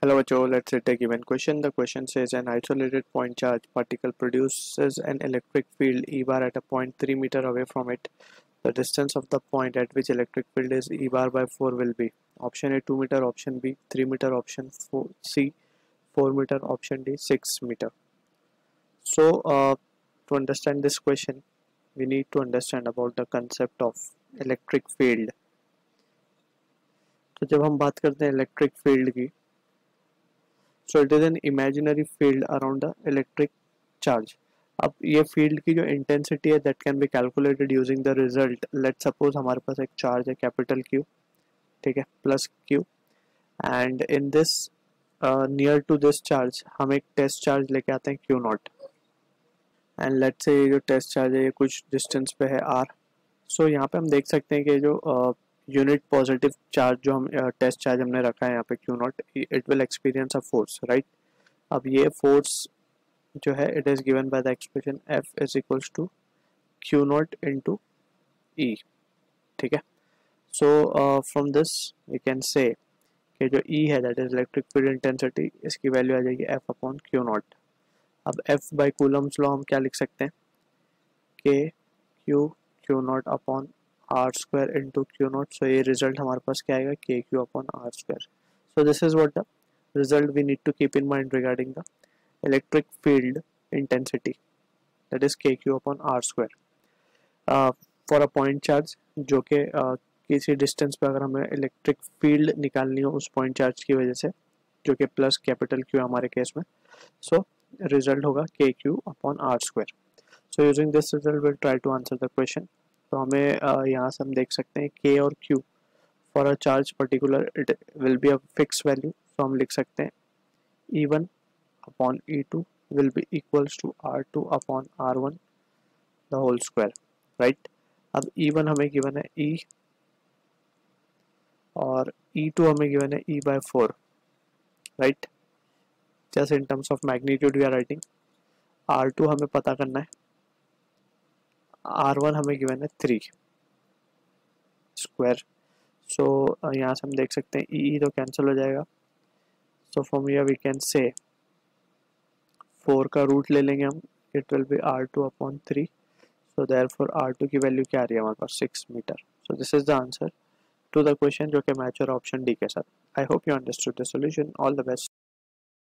Hello Joe, let's take a given question. The question says an isolated point charge particle produces an electric field E bar at a point 3 meter away from it. The distance of the point at which electric field is E bar by 4 will be option A 2 meter, option B 3 meter, option four, C 4 meter, option D 6 meter. So uh, to understand this question we need to understand about the concept of electric field. तो जब हम बात करते हैं electric field की So it is an imaginary field around the electric charge अब ये field की जो इंटेंसिटी है that can be calculated using the result let suppose हमारे पास एक चार्ज है कैपिटल क्यू ठीक है plus Q and in this near to this charge हम एक टेस्ट चार्ज लेके आते हैं क्यू नॉट एंड लेट से ये जो टेस्ट चार्ज है ये कुछ डिस्टेंस पे है आर सो so, यहाँ पे हम देख सकते हैं कि जो uh, यूनिट पॉजिटिव चार्ज जो हम टेस्ट चार्ज हमने रखा है यहाँ पे Q not it will experience a force right अब ये फोर्स जो है it is given by the expression F is equals to Q not into E ठीक है? So from this we can say कि जो ई e है that is electric field intensity इसकी वैल्यू आ जाएगी एफ़ अपॉन क्यू नॉट अब F by Coulomb's law हम क्या लिख सकते हैं? K Q Q not upon r square into Q not so ये रिज़ल्ट हमारे पास क्या आएगा? K Q upon r square so this is what the result we need to keep in mind regarding the electric field intensity that is K Q upon r square for a point charge जो कि uh, किसी distance पे अगर हमें electric field निकालनी हो उस point charge की वजह से जो कि प्लस कैपिटल क्यू हमारे केस में सो रिज़ल्ट होगा K Q upon r square so using this result will try to answer the question तो हमें यहाँ से हम देख सकते हैं के और Q for a charge particular it will be a fix value तो हम लिख सकते हैं E one upon E two will be equals to r two upon r one the whole square right अब ई वन हमें given है E e, और ई to हमें गिवन है ई बाय फोर राइट जैसे in terms of magnitude we are writing r two हमें पता करना है। आर वन हमें गिवन है थ्री स्क्वायर सो यहाँ से हम देख सकते हैं ई e तो कैंसिल हो जाएगा। So from here we can say four का रूट ले लेंगे हम it will be r two upon three so there four r two की वैल्यू क्या आ रही है हमारे पास? Six meter so this is the answer to the question जो कि मैच और ऑप्शन डी के साथ। I hope you understood the solution all the best